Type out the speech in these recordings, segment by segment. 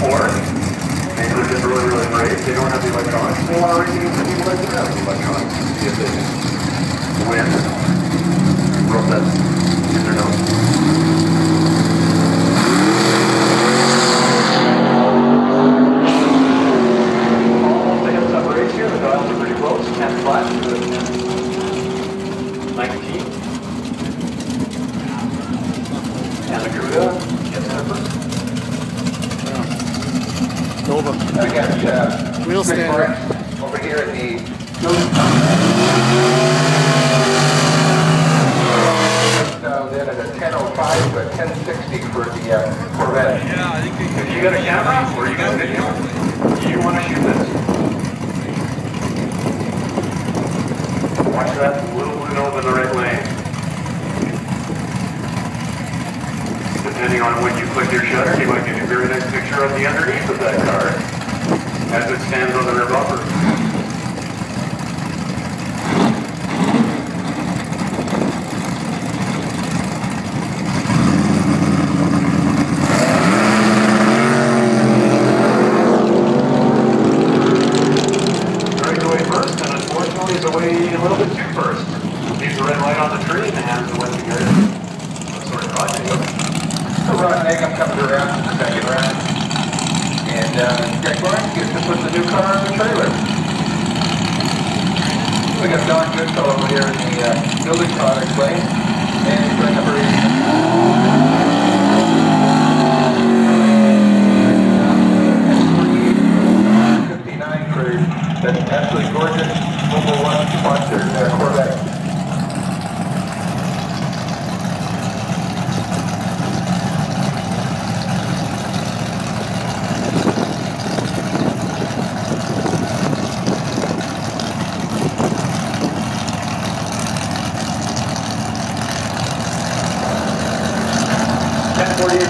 Or, maybe they're just really, really brave, they don't have the electronics, they want to race against the people that do have the electronics, see if they can win. Roll that, use their nose. Almost a heads up race here, the dials are pretty close, 10 flat. 19. And the Cuda gets there first. Uh, Wheel stand. Over here in the building Down then at a 1005 to a 1060 for the uh, Corvette. If you got a camera or you got video, you want to shoot this. Watch that little nose in the right lane. Depending on when you click your shutter, you might get a very nice of the underneath of that car as it stands on the rear bumper. Drake's away first, and unfortunately is away a little bit too first. Leaves the red light on the tree and hands the Westy Garden. Sorry, Rod, there you go. So Ron Nagum comes around in the second round. And uh, Greg Lawrence gets to put the new car on the trailer. We got Don Goodfellow over here in the uh, building products lane. And he's right number eight. Fifty-nine for that absolutely gorgeous Mobil One sponsored uh, Corvette. Ten forty-eight down for Rick, he's gonna get the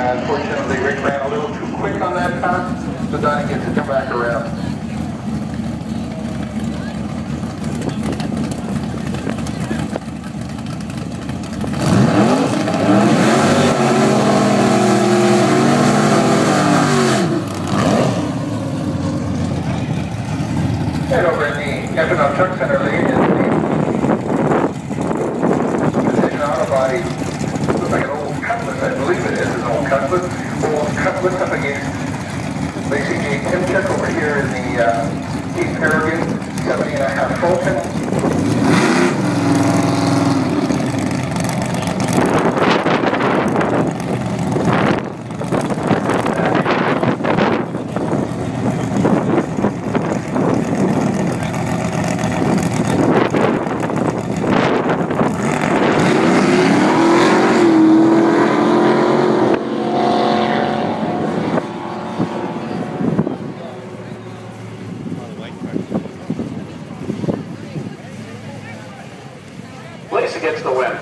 Unfortunately, Rick ran a little too quick on that car, so Don gets to come back around. And over in the Economic Truck Center Lacey J. Timchuk over here in the uh, East Paragon 70 and a half Fulton. against the wind.